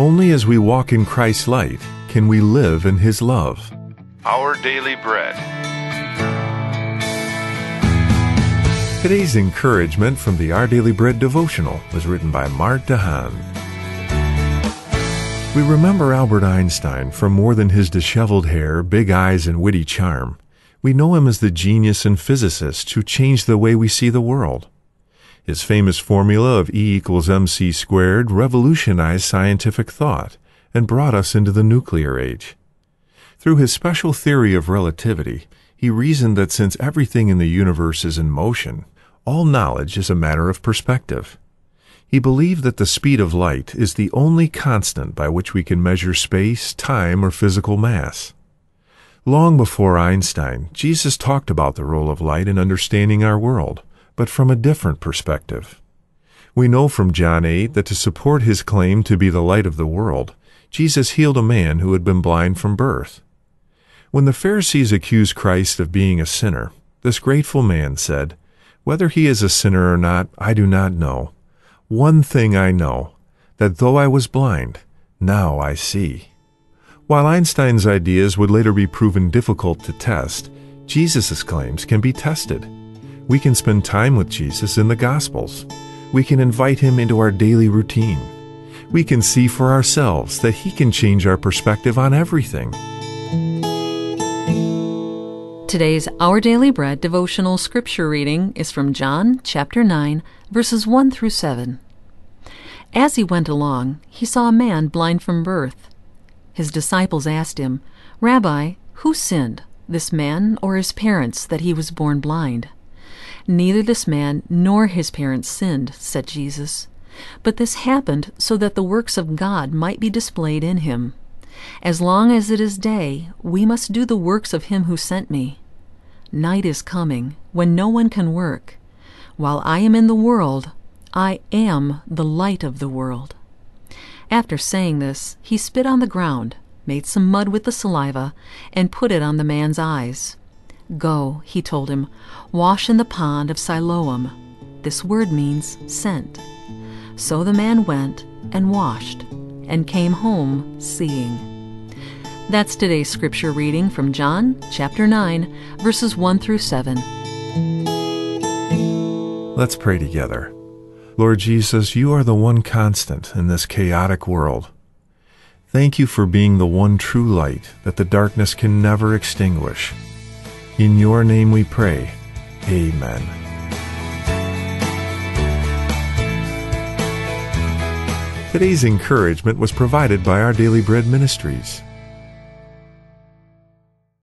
Only as we walk in Christ's light can we live in His love. Our Daily Bread. Today's encouragement from the Our Daily Bread devotional was written by Mart DeHaan. We remember Albert Einstein for more than his disheveled hair, big eyes, and witty charm. We know him as the genius and physicist who changed the way we see the world. His famous formula of E equals mc squared revolutionized scientific thought and brought us into the nuclear age. Through his special theory of relativity, he reasoned that since everything in the universe is in motion, all knowledge is a matter of perspective. He believed that the speed of light is the only constant by which we can measure space, time, or physical mass. Long before Einstein, Jesus talked about the role of light in understanding our world, but from a different perspective. We know from John 8 that to support his claim to be the light of the world, Jesus healed a man who had been blind from birth. When the Pharisees accused Christ of being a sinner, this grateful man said, Whether he is a sinner or not, I do not know. One thing I know, that though I was blind, now I see. While Einstein's ideas would later be proven difficult to test, Jesus' claims can be tested. We can spend time with Jesus in the Gospels. We can invite him into our daily routine. We can see for ourselves that he can change our perspective on everything. Today's Our Daily Bread devotional scripture reading is from John chapter 9, verses 1 through 7. As he went along, he saw a man blind from birth. His disciples asked him, Rabbi, who sinned, this man or his parents, that he was born blind? Neither this man nor his parents sinned, said Jesus. But this happened so that the works of God might be displayed in him. As long as it is day, we must do the works of him who sent me. Night is coming, when no one can work. While I am in the world, I am the light of the world. After saying this, he spit on the ground, made some mud with the saliva, and put it on the man's eyes. Go, he told him, wash in the pond of Siloam. This word means sent. So the man went and washed, and came home seeing. That's today's scripture reading from John chapter 9, verses 1 through 7. Let's pray together. Lord Jesus, you are the one constant in this chaotic world. Thank you for being the one true light that the darkness can never extinguish. In your name we pray. Amen. Today's encouragement was provided by Our Daily Bread Ministries.